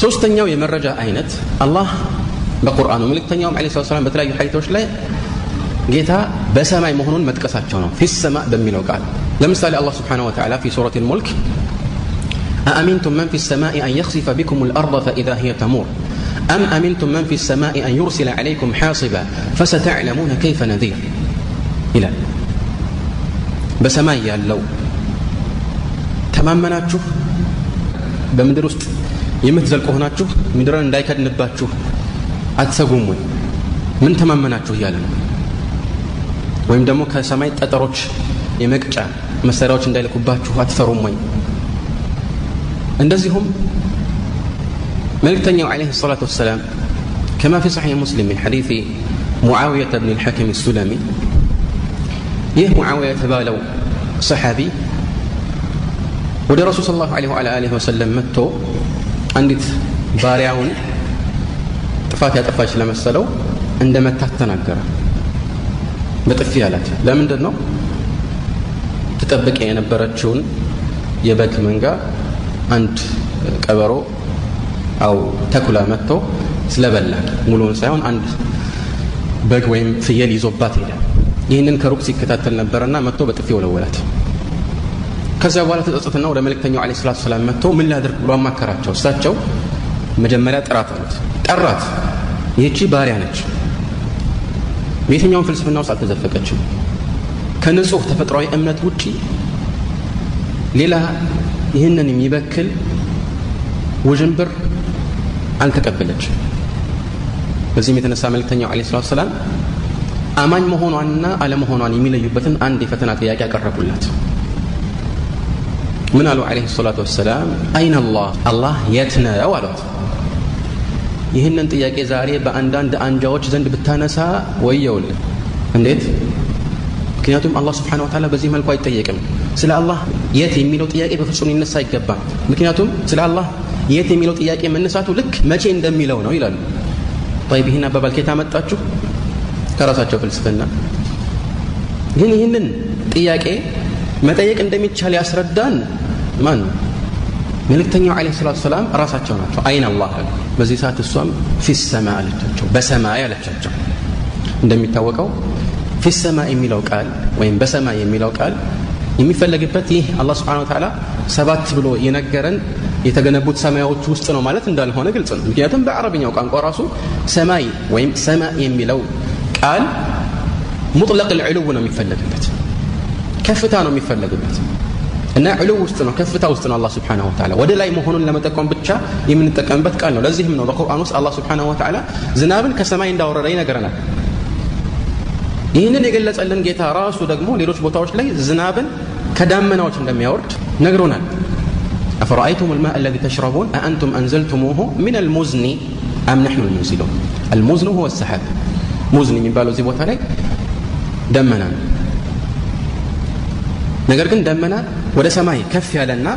ሶስተኛው የመረጃ አይነት አላህ በቁርአኑ መልእክተኛውም ለ ሰላም በተለያዩ ሐዲቶች ላይ ጌታ በሰማይ መሆኑን መጥቀሳቸው ነው ፊሰማ በሚለው ቃል ለምሳሌ አላህ ስብሓንሁ ወተዓላ ፊ ሱረት ልሙልክ أأمنتم من في السماء أن يخسف بكم الأرض فإذا هي تمور أم أمنتم من في السماء أن يرسل عليكم حاصبا فستعلمون كيف نذير إلى በሰማይ ያለው ተማመናችሁ በምድር ውስጥ የምትዘልቁ ሆናችሁ ምድርን እንዳይከድንባችሁ። አትሰጉም ወይ? ምን ተማመናችሁ እያለ ነው? ወይም ደግሞ ከሰማይ ጠጠሮች የመቅጫ መሳሪያዎች እንዳይልኩባችሁ አትፈሩም ወይ? ملك ملكتني عليه الصلاة والسلام كما في صحيح مسلم من حديث معاوية بن الحكم السلمي يه معاوية تبالو صحابي ودى رسول الله عليه وعلى آله وسلم متو አንዲት ባሪያውን ጥፋት ያጠፋች ስለመሰለው እንደ መታት ተናገረ። በጥፊ አላት። ለምንድን ነው ትጠብቅ የነበረችውን የበግ መንጋ አንድ ቀበሮ አው ተኩላ መጥቶ ስለበላ ሙሉውን ሳይሆን አንድ በግ ወይም ፍየል ይዞባት ሄደ። ይህንን ከሩቅ ሲከታተል ነበረና መጥቶ በጥፊ ወለወላት ከዚያ በኋላ ተጸጸትና ወደ መልእክተኛው ለ ሰላት ሰላም መጥቶ ምን ላድርግ ብሎ አማከራቸው። እሳቸው መጀመሪያ ጥራት አሉት። ጠራት። ይህቺ ባሪያ ነች። በየትኛውም ፍልስፍና ውስጥ አልተዘፈቀችም? ከንጹህ ተፈጥሯዊ እምነት ውጪ ሌላ ይህንን የሚበክል ውዥንብር አልተቀበለችም። በዚህም የተነሳ መልእክተኛው ለ ሰላት ሰላም አማኝ መሆኗንና አለመሆኗን የሚለዩበትን አንድ የፈተና ጥያቄ ያቀረቡላት ምን አሉ? አለህ ሰላቱ ወሰላም አይን አላህ አላህ የት ነው አሏት። ይህንን ጥያቄ ዛሬ በአንዳንድ አንጃዎች ዘንድ ብታነሳ ወየውልህ። እንዴት? ምክንያቱም አላህ ስብሓን ወተላ በዚህ መልኩ አይጠየቅም። ስለ አላህ የት የሚለው ጥያቄ በፍጹም ሊነሳ አይገባም። ምክንያቱም ስለ አላህ የት የሚለው ጥያቄ መነሳቱ ልክ መቼ እንደሚለው ነው ይላሉ። ጠይብ ይህን አባባል ኬታ መጣችሁ ከራሳቸው ፍልስፍና። ግን ይህንን ጥያቄ መጠየቅ እንደሚቻል ያስረዳን ማን? ነው መልእክተኛው ለ ሰላት ሰላም ራሳቸው ናቸው። አይን አላህ በዚህ ሰዓት እሷም ፊሰማ አለቻቸው በሰማይ አለቻቸው። እንደሚታወቀው ፊሰማ የሚለው ቃል ወይም በሰማይ የሚለው ቃል የሚፈለግበት ይህ አላህ ስብሓን ተዓላ ሰባት ብሎ የነገረን የተገነቡት ሰማያዎች ውስጥ ነው ማለት እንዳልሆነ ግልጽ ነው። ምክንያቱም በአረብኛው ቋንቋ ራሱ ሰማይ ወይም ሰማ የሚለው ቃል ሙጥለቅ ልዕልው ነው የሚፈለግበት ከፍታ ነው የሚፈለግበት እና ዕልው ውስጥ ነው ከፍታ ውስጥ ነው አላህ ስብሓንሁ ወተዓላ ወደ ላይ መሆኑን ለመጠቆም ብቻ የምንጠቀምበት ቃል ነው ለዚህም ነው በቁርአን ውስጥ አላህ ስብሓንሁ ወተዓላ ዝናብን ከሰማይ እንዳወረደ ይነግረናል ይህንን የገለጸልን ጌታ ራሱ ደግሞ ሌሎች ቦታዎች ላይ ዝናብን ከዳመናዎች እንደሚያወርድ ነግሮናል أفرأيتم الماء الذي تشربون أأنتم أنزلتموه من المزن أم نحن المنزلون المزن هو السحاب ሙዝን የሚባለው እዚህ ቦታ ላይ ደመና ነው ነገር ግን ደመና ወደ ሰማይ ከፍ ያለና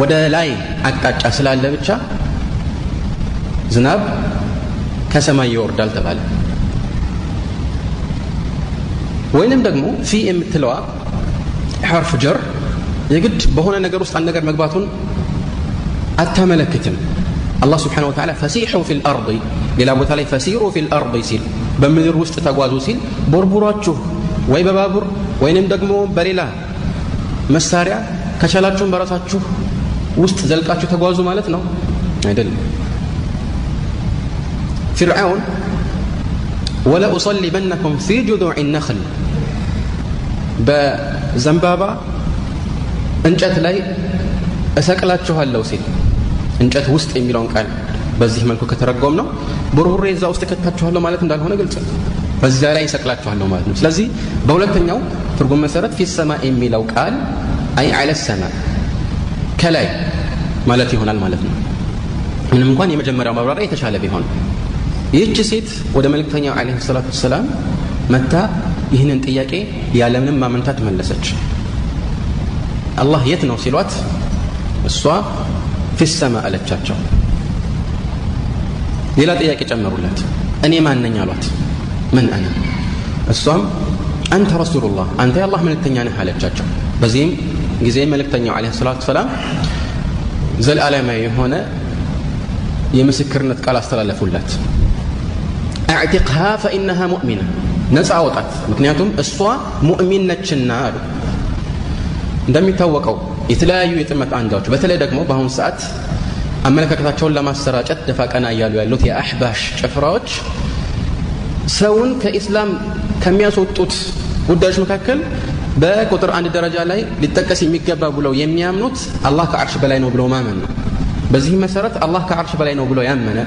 ወደ ላይ አቅጣጫ ስላለ ብቻ ዝናብ ከሰማይ ይወርዳል ተባለ። ወይንም ደግሞ ፊ የምትለዋ ሐርፍ ጀር የግድ በሆነ ነገር ውስጥ አንድ ነገር መግባቱን አታመለክትም። አላህ ስብሓን ወተዓላ ፈሲሑ ፊ ልአርض ሌላ ቦታ ላይ ፈሲሩ ፊ ልአርض ሲል በምድር ውስጥ ተጓዙ ሲል ቦርቡሯችሁ ወይ በባቡር ወይንም ደግሞ በሌላ መሳሪያ ከቻላችሁም በራሳችሁ ውስጥ ዘልቃችሁ ተጓዙ ማለት ነው? አይደለም። ፊርዓውን ወለኡሰሊበነኩም ፊ ጁዱዕ ነኽል በዘንባባ እንጨት ላይ እሰቅላችኋለሁ ሲል እንጨት ውስጥ የሚለውን ቃል በዚህ መልኩ ከተረጎም ነው ቡርቡሬ እዛ ውስጥ ከታችኋለሁ ማለት እንዳልሆነ ግልጽ በዚያ ላይ ይሰቅላችኋለሁ ማለት ነው። ስለዚህ በሁለተኛው ትርጉም መሰረት ፊ ሰማ የሚለው ቃል አይ አለ ሰማ ከላይ ማለት ይሆናል ማለት ነው ምንም እንኳን የመጀመሪያው ማብራሪያ የተሻለ ቢሆን ይህች ሴት ወደ መልእክተኛው አለ ሰላቱ ወሰላም መታ ይህንን ጥያቄ ያለምንም ማመንታት መለሰች አላህ የት ነው ሲሏት እሷ ፊሰማ አለቻቸው ሌላ ጥያቄ ጨመሩላት እኔ ማነኝ አሏት ምን አነ እሷም አንተ ረሱሉላህ አንተ የአላህ መልእክተኛ ነህ አለቻቸው በዚህም ጊዜ መልእክተኛው አለ ሰላቱ ሰላም ዘለዓለማዊ የሆነ የምስክርነት ቃል አስተላለፉላት አዕቲቅሃ ፈኢነሃ ሙእሚና ነፃ አውጣት ምክንያቱም እሷ ሙእሚን ነችና አሉ። እንደሚታወቀው የተለያዩ የጥመት አንጃዎች በተለይ ደግሞ በአሁኑ ሰዓት አመለካከታቸውን ለማሰራጨት ደፋ ቀና እያሉ ያሉት የአሕባሽ ጭፍራዎች ሰውን ከኢስላም ከሚያስወጡት ጉዳዮች መካከል በቁጥር አንድ ደረጃ ላይ ሊጠቀስ የሚገባ ብለው የሚያምኑት አላህ ከአርሽ በላይ ነው ብለው ማመን ነው። በዚህ መሰረት አላህ ከአርሽ በላይ ነው ብሎ ያመነ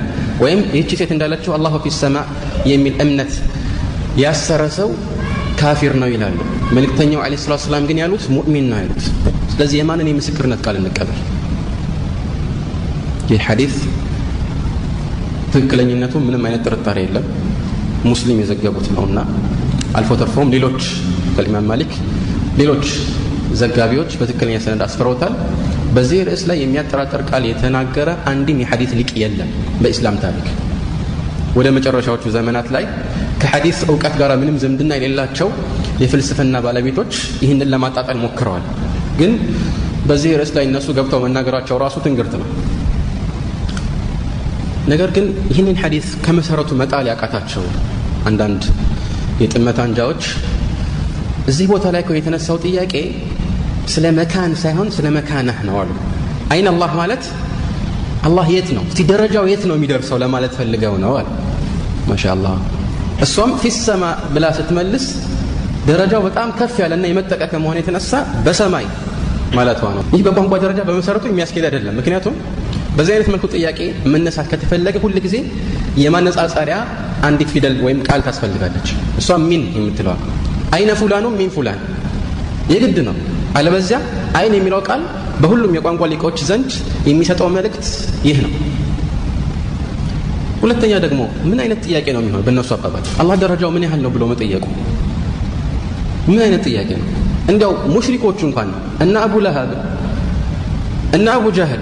ወይም ይህቺ ሴት እንዳለችው አላሁ ፊ ሰማ የሚል እምነት ያሰረ ሰው ካፊር ነው ይላሉ። መልእክተኛው አለ ስላት ሰላም ግን ያሉት ሙእሚን ነው ያሉት። ስለዚህ የማንን የምስክርነት ቃል እንቀበል? ይህ ሐዲስ ትክክለኝነቱ ምንም አይነት ጥርጣሬ የለም። ሙስሊም የዘገቡት ነውና አልፎ ተርፎም ሌሎች ከልኢማም ማሊክ ሌሎች ዘጋቢዎች በትክክለኛ ሰነድ አስፍረውታል። በዚህ ርዕስ ላይ የሚያጠራጠር ቃል የተናገረ አንድም የሐዲት ሊቅ የለም በኢስላም ታሪክ። ወደ መጨረሻዎቹ ዘመናት ላይ ከሐዲስ እውቀት ጋር ምንም ዝምድና የሌላቸው የፍልስፍና ባለቤቶች ይህንን ለማጣጣል ሞክረዋል። ግን በዚህ ርዕስ ላይ እነሱ ገብተው መናገራቸው ራሱ ትንግርት ነው። ነገር ግን ይህንን ሐዲስ ከመሰረቱ መጣል ያቃታቸው አንዳንድ የጥመት አንጃዎች እዚህ ቦታ ላይ የተነሳው ጥያቄ ስለ መካን ሳይሆን ስለ መካነህ ነው አሉ። አይን አላህ ማለት አላህ የት ነው? እስቲ ደረጃው የት ነው የሚደርሰው ለማለት ፈልገው ነው አለ ማሻ አላህ እሷም ፊሰማ ብላ ስትመልስ ደረጃው በጣም ከፍ ያለና የመጠቀ ከመሆን የተነሳ በሰማይ ማለቷ ነው። ይህ በቋንቋ ደረጃ በመሰረቱ የሚያስኬድ አይደለም። ምክንያቱም በዚህ አይነት መልኩ ጥያቄ መነሳት ከተፈለገ ሁል ጊዜ የማነጻጸሪያ አንዲት ፊደል ወይም ቃል ታስፈልጋለች። እሷ ሚን የምትለዋ አይነ ፉላኑ ሚን ፉላን። የግድ ነው። አለበዚያ አይን የሚለው ቃል በሁሉም የቋንቋ ሊቃዎች ዘንድ የሚሰጠው መልእክት ይህ ነው። ሁለተኛ ደግሞ ምን አይነት ጥያቄ ነው የሚሆነው በእነሱ አባባል? አላህ ደረጃው ምን ያህል ነው ብሎ መጠየቁ? ምን አይነት ጥያቄ ነው? እንዲያው ሙሽሪኮቹ እንኳን እነ አቡ ለሃብ እነ አቡ ጃህል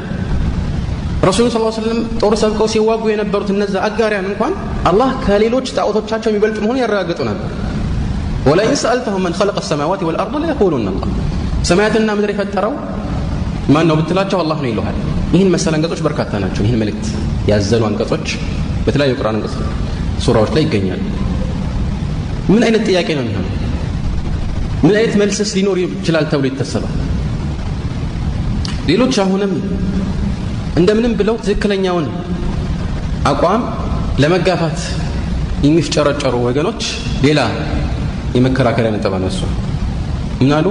ረሱሉ ስ ስለም ጦር ሰብቀው ሲዋጉ የነበሩት እነዛ አጋሪያን እንኳን አላህ ከሌሎች ጣዖቶቻቸው የሚበልጥ መሆኑ ያረጋግጡ ነበር ወላይን ሰአልተሁም መን ኸለቀ ሰማዋት ወልአርض ለየቁሉን አላህ ሰማያትና ምድር የፈጠረው ማን ነው ብትላቸው አላህ ነው ይለሃል ይህን መሰል አንቀጾች በርካታ ናቸው። ይህን መልእክት ያዘሉ አንቀጾች በተለያዩ ቁርአን አንቀጽ ሱራዎች ላይ ይገኛሉ። ምን አይነት ጥያቄ ነው የሚሆነው? ምን አይነት መልስስ ሊኖር ይችላል ተብሎ ይታሰባል? ሌሎች አሁንም እንደምንም ብለው ትክክለኛውን አቋም ለመጋፋት የሚፍጨረጨሩ ወገኖች ሌላ የመከራከሪያ ነጥብ አነሱ። ምናሉ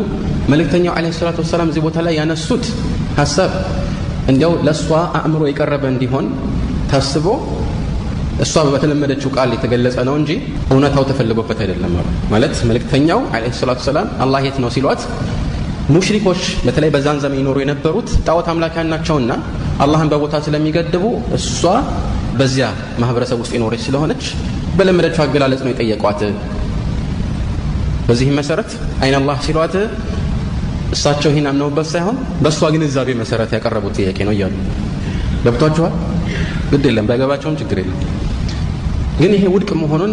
መልእክተኛው አለ ሰላት ወሰላም እዚህ ቦታ ላይ ያነሱት ሀሳብ እንዲያው ለእሷ አእምሮ የቀረበ እንዲሆን ታስቦ እሷ በተለመደችው ቃል የተገለጸ ነው እንጂ እውነታው ተፈልጎበት አይደለም አሉ። ማለት መልእክተኛው አለ ሰላት ወሰላም አላህ የት ነው ሲሏት ሙሽሪኮች በተለይ በዛን ዘመን ይኖሩ የነበሩት ጣዖት አምላኪያን ናቸውና አላህን በቦታ ስለሚገድቡ እሷ በዚያ ማህበረሰብ ውስጥ የኖረች ስለሆነች በለመደችው አገላለጽ ነው የጠየቋት በዚህም መሰረት አይን አላህ ሲሏት እሳቸው ይህን አምነውበት ሳይሆን በእሷ ግንዛቤ መሰረት ያቀረቡት ጥያቄ ነው እያሉ ገብቷችኋል? ግድ የለም ባይገባቸውም ችግር የለም። ግን ይሄ ውድቅ መሆኑን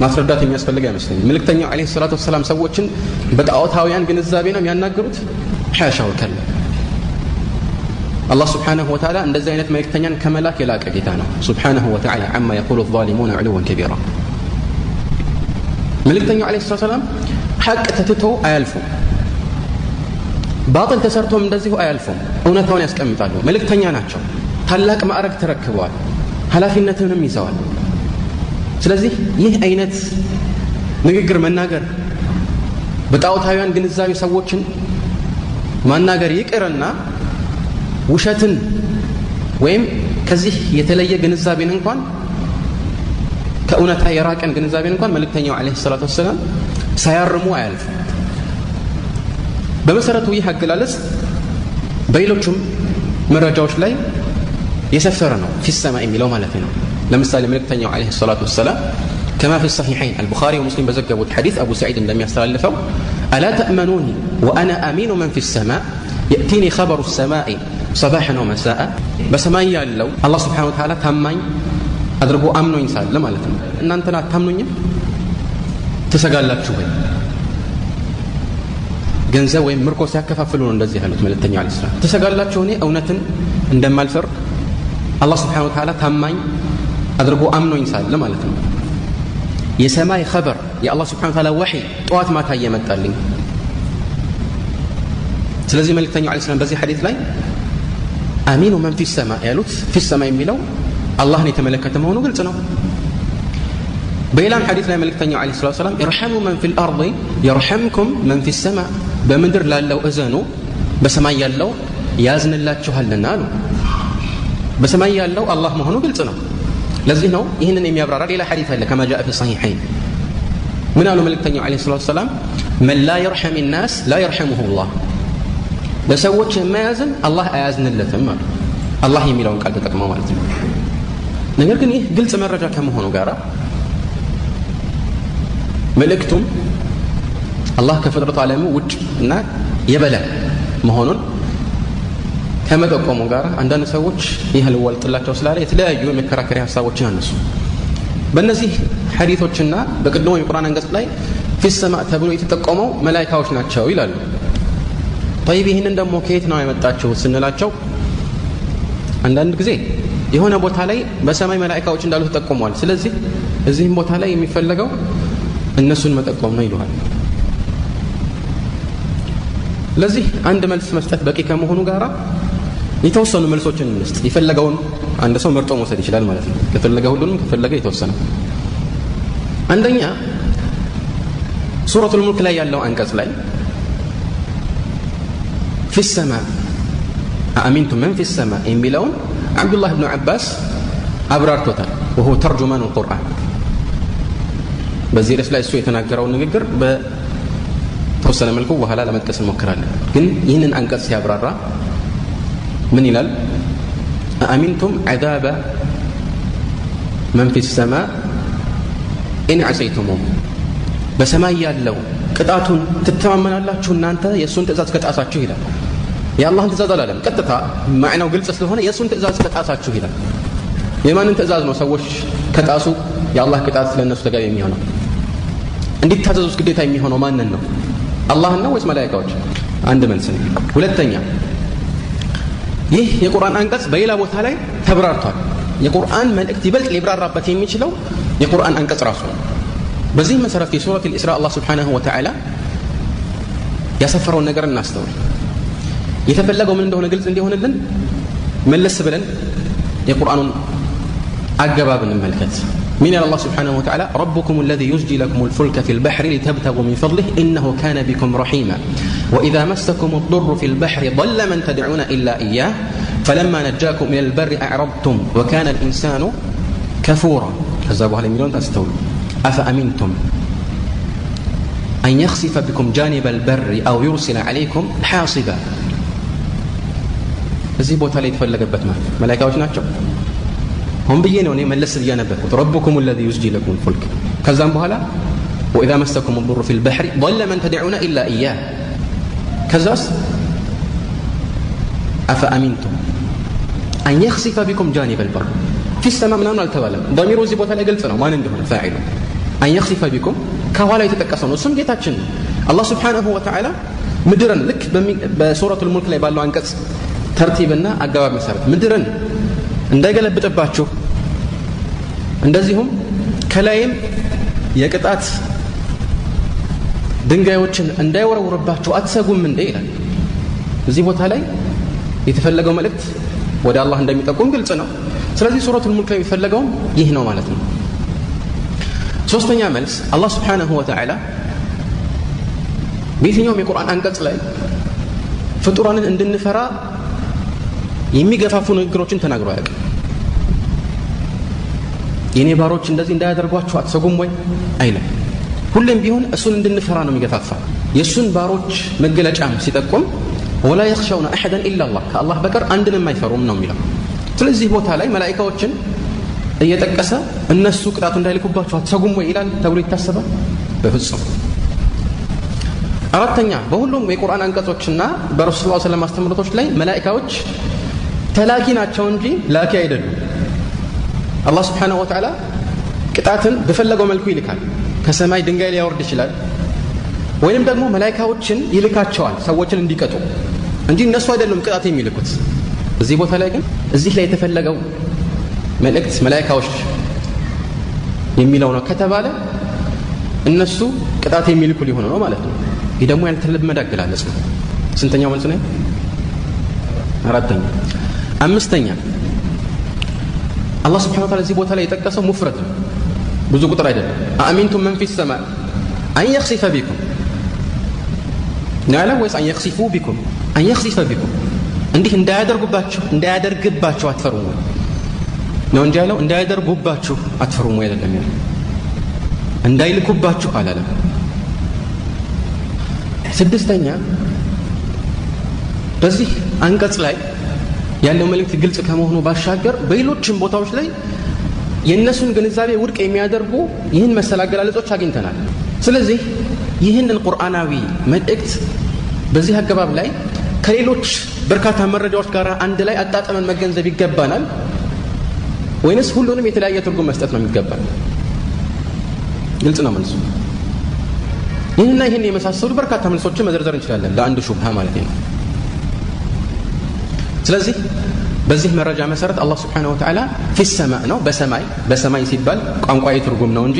ማስረዳት የሚያስፈልግ አይመስለኝም። መልእክተኛው አለ ሰላት ወሰላም ሰዎችን በጣዖታውያን ግንዛቤ ነው የሚያናግሩት? ሓሻው ከላ አላህ ስብሓንሁ ወተዓላ እንደዚህ አይነት መልእክተኛን ከመላክ የላቀ ጌታ ነው። ስብሓንሁ ወተዓላ አማ የቁሉ ዛሊሙን ዕሉወን ከቢራ መልእክተኛው አለ ሰላም ሐቅ ተትቶ አያልፉም። ባጥል ተሰርቶም እንደዚሁ አያልፉም። እውነታውን ያስቀምጣሉ። መልእክተኛ ናቸው። ታላቅ ማዕረግ ተረክበዋል። ኃላፊነትንም ይዘዋል። ስለዚህ ይህ አይነት ንግግር መናገር በጣዖታውያን ግንዛቤ ሰዎችን ማናገር ይቅርና ውሸትን ወይም ከዚህ የተለየ ግንዛቤን እንኳን ከእውነታ የራቀን ግንዛቤን እንኳን መልእክተኛው አለ ሰላት ወሰላም ሳያርሙ አያልፉም በመሰረቱ ይህ አገላለጽ በሌሎቹም መረጃዎች ላይ የሰፈረ ነው ፊሰማ የሚለው ማለት ነው ለምሳሌ መልእክተኛው አለ ሰላት ወሰላም كما في الصحيحين البخاري ومسلم بزقبوا الحديث أبو سعيد لم يستغلفوا ألا تأمنوني وأنا أمين من في السماء يأتيني خبر السماء صباحا ومساء بسماء يالله الله سبحانه وتعالى تماي አድርጎ አምኖ ይንሳል ለማለት ነው። እናንተን አታምኑኝም? ትሰጋላችሁ ወይ? ገንዘብ ወይም ምርኮ ሲያከፋፍሉ ነው እንደዚህ ያሉት መልእክተኛው አለ ሰላም። ትሰጋላችሁ? እኔ እውነትን እንደማልፈር አላህ ስብሓነ ወተዓላ ታማኝ አድርጎ አምኖኝ ሳለ ማለት ነው። የሰማይ خبر የአላህ سبحانه وتعالى وحي ጠዋት ማታ እየመጣልኝ። ስለዚህ መልእክተኛው عليه السلام በዚህ ሐዲት ላይ أمين من في السماء ያሉት في السماء የሚለው አላህን የተመለከተ መሆኑ ግልጽ ነው በሌላም ሐዲት ላይ መልእክተኛው عليه الصلاة والسلام ارحموا من في الأرض يرحمكم من في السماء በምድር ላለው እዘኑ በሰማይ ያለው ያዝንላችኋልና አሉ በሰማይ ያለው አላህ መሆኑ ግልጽ ነው ለዚህ ነው ይህንን የሚያብራራ ሌላ ሐዲት አለ ከማ ጃአ ፊ ሰሒሐይን ምን አሉ መልእክተኛው ዓለይሂ ሰላቱ ሰላም መን ላ የርሐም ናስ ላ የርሐሙሁ ላህ ለሰዎች የማያዝን አላህ አያዝንለትም አሉ አላህ የሚለውን ቃል ተጠቅመው ማለት ነው ነገር ግን ይህ ግልጽ መረጃ ከመሆኑ ጋር መልእክቱም አላህ ከፍጥረቱ ዓለሙ ውጭ እና የበላይ መሆኑን ከመጠቆሙ ጋር አንዳንድ ሰዎች ይህ ልወልጥላቸው ስላለ የተለያዩ የመከራከሪያ ሀሳቦችን አነሱ። በእነዚህ ሐዲቶችና በቅድሞ የቁርአን አንቀጽ ላይ ፊሰማ ተብሎ የተጠቆመው መላይካዎች ናቸው ይላሉ። ጠይብ ይህንን ደግሞ ከየት ነው ያመጣችሁት ስንላቸው አንዳንድ ጊዜ የሆነ ቦታ ላይ በሰማይ መላይካዎች እንዳሉ ተጠቁመዋል። ስለዚህ እዚህም ቦታ ላይ የሚፈለገው እነሱን መጠቆም ነው ይለዋል። ለዚህ አንድ መልስ መስጠት በቂ ከመሆኑ ጋር የተወሰኑ መልሶችን እንስጥ። የፈለገውን አንድ ሰው መርጦ መውሰድ ይችላል ማለት ነው። ከፈለገ ሁሉንም ከፈለገ የተወሰነ። አንደኛ ሱረቱል ሙልክ ላይ ያለው አንቀጽ ላይ ፊ ሰማ አሚንቱ መን ፊ ሰማ የሚለውን አብዱላህ ብኑ ዓባስ አብራርቶታል። ወሁ ተርጁማን ቁርአን። በዚህ ርዕስ ላይ እሱ የተናገረውን ንግግር በተወሰነ መልኩ በኋላ ለመጥቀስ እንሞክራለን። ግን ይህንን አንቀጽ ሲያብራራ ምን ይላል? أأمنتم عذاب من في السماء إن عصيتموه በሰማይ ያለው ቅጣቱን ትተማመናላችሁ እናንተ? የእሱን ትእዛዝ ከጣሳችሁ ይላል የአላህን ትእዛዝ አላለም። ቀጥታ ማዕናው ግልጽ ስለሆነ የእሱን ትእዛዝ ከጣሳችሁ ይላል። የማንን ትእዛዝ ነው ሰዎች ከጣሱ? የአላህ ቅጣት ለእነሱ ተገቢ የሚሆነው? እንዲታዘዙት ግዴታ የሚሆነው ማንን ነው? አላህን ነው ወይስ መላይካዎች አንድ መልስ ነው። ሁለተኛ ይህ የቁርአን አንቀጽ በሌላ ቦታ ላይ ተብራርቷል። የቁርአን መልእክት ይበልጥ ሊብራራበት የሚችለው የቁርአን አንቀጽ ራሱ ነው። በዚህ መሰረት የሱረት ልእስራ አላህ ስብሓንሁ ወተዓላ ያሰፈረውን ነገር እናስተውል የተፈለገው ምን እንደሆነ ግልጽ እንዲሆንልን መለስ ብለን የቁርአኑን አገባብ እንመልከት من الله سبحانه وتعالى ربكم الذي يزجي لكم الفلك في البحر لتبتغوا من فضله إنه كان بكم رحيما وإذا مسكم الضر في البحر ضل من تدعون إلا إياه فلما نجاكم إلى البر أعرضتم وكان الإنسان كفورا كذبوا المليون تستولوا أفأمنتم أن يخسف بكم جانب البر أو يرسل عليكم حاصبا እዚህ ቦታ ላይ የተፈለገበት ማለት መላይካዎች ናቸው ሆን ብዬ ነው እኔ መለስ ብዬ ነበርኩት ረቡኩም ለዚ ዩስጂ ለኩም ልፉልክ ከዛም በኋላ ወኢዛ መስተኩም ضሩ ፊ ልባሕሪ ضለ መን ተድዑና ኢላ እያ ከዛ ውስጥ አፈአሚንቱም አን የክሲፈ ቢኩም ጃኒበ ልበር ፊ ሰማ ምናምን አልተባለም በሚሮ እዚህ ቦታ ላይ ገልጽ ነው ማን እንደሆነ ፋዒሉ አን የክሲፈ ቢኩም ከኋላ የተጠቀሰው ነው እሱም ጌታችን ነው አላህ ስብሓንሁ ወተዓላ ምድርን ልክ በሱረቱ ልሙልክ ላይ ባለው አንቀጽ ተርቲብና አገባብ መሰረት ምድርን እንዳይገለብጥባችሁ። እንደዚሁም ከላይም የቅጣት ድንጋዮችን እንዳይወረውርባችሁ አትሰጉም እንዴ ይላል። እዚህ ቦታ ላይ የተፈለገው መልእክት ወደ አላህ እንደሚጠቁም ግልጽ ነው። ስለዚህ ሱረቱል ሙልክ ላይ የሚፈለገውም ይህ ነው ማለት ነው። ሶስተኛ መልስ አላህ ስብሓንሁ ወተዓላ በየትኛውም የቁርአን አንቀጽ ላይ ፍጡራንን እንድንፈራ የሚገፋፉ ንግግሮችን ተናግሮ አያውቅም። የእኔ ባሮች እንደዚህ እንዳያደርጓችሁ አትሰጉም ወይ? አይለም ሁሌም ቢሆን እሱን እንድንፈራ ነው የሚገፋፋ። የእሱን ባሮች መገለጫም ሲጠቁም ወላ የክሸውነ አሐደን ኢላ ላህ ከአላህ በቀር አንድንም አይፈሩም ነው የሚለው። ስለዚህ ቦታ ላይ መላይካዎችን እየጠቀሰ እነሱ ቅጣቱ እንዳይልኩባችሁ አትሰጉም ወይ ይላል ተብሎ ይታሰባል? በፍጹም። አራተኛ በሁሉም የቁርአን አንቀጾችና በረሱል ስ ሰለም አስተምህሮቶች ላይ መላይካዎች ተላኪ ናቸው እንጂ ላኪ አይደሉም። አላህ ስብሓንሁ ወተዓላ ቅጣትን በፈለገው መልኩ ይልካል። ከሰማይ ድንጋይ ሊያወርድ ይችላል ወይንም ደግሞ መላይካዎችን ይልካቸዋል ሰዎችን እንዲቀጡ እንጂ እነሱ አይደሉም ቅጣት የሚልኩት። እዚህ ቦታ ላይ ግን እዚህ ላይ የተፈለገው መልእክት መላይካዎች የሚለው ነው ከተባለ እነሱ ቅጣት የሚልኩ ሊሆኑ ነው ማለት ነው። ይህ ደግሞ ያልተለመደ አገላለጽ ነው። ስንተኛው መልስ ነው? አራተኛ አምስተኛ አላህ ስብሓን ታላ እዚህ ቦታ ላይ የጠቀሰው ሙፍረት ነው። ብዙ ቁጥር አይደለም። አሚንቱም መን ፊ ሰማ አን ቢኩም ያለ ወይስ አን ቢኩም? አን ቢኩም። እንዲህ እንዳያደርጉባችሁ እንዳያደርግባችሁ አትፈሩም ወይ? ነው እንጂ ያለው እንዳያደርጉባችሁ አትፈሩም ወይ አይደለም ያለው። እንዳይልኩባችሁ አላለም። ስድስተኛ በዚህ አንቀጽ ላይ ያለው መልእክት ግልጽ ከመሆኑ ባሻገር በሌሎችም ቦታዎች ላይ የእነሱን ግንዛቤ ውድቅ የሚያደርጉ ይህን መሰል አገላለጾች አግኝተናል። ስለዚህ ይህንን ቁርአናዊ መልእክት በዚህ አገባብ ላይ ከሌሎች በርካታ መረጃዎች ጋር አንድ ላይ አጣጠመን መገንዘብ ይገባናል ወይንስ ሁሉንም የተለያየ ትርጉም መስጠት ነው የሚገባል ግልጽ ነው መልሱ። ይህንና ይህን የመሳሰሉ በርካታ መልሶችን መዘርዘር እንችላለን። ለአንድ ሹብሃ ማለት ነው ስለዚህ በዚህ መረጃ መሰረት አላህ ስብሓን ወተዓላ ፊ ሰማእ ነው። በሰማይ በሰማይ ሲባል ቋንቋዊ ትርጉም ነው እንጂ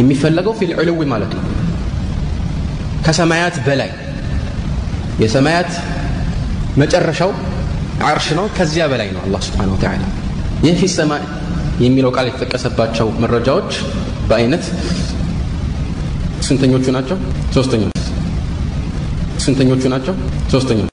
የሚፈለገው ፊ ልዕልዊ ማለት ነው። ከሰማያት በላይ የሰማያት መጨረሻው አርሽ ነው። ከዚያ በላይ ነው አላህ ስብሓን ወተዓላ ይህ ፊ ሰማይ የሚለው ቃል የተጠቀሰባቸው መረጃዎች በአይነት ስንተኞቹ ናቸው? ሶስተኞቹ። ስንተኞቹ ናቸው? ሶስተኞቹ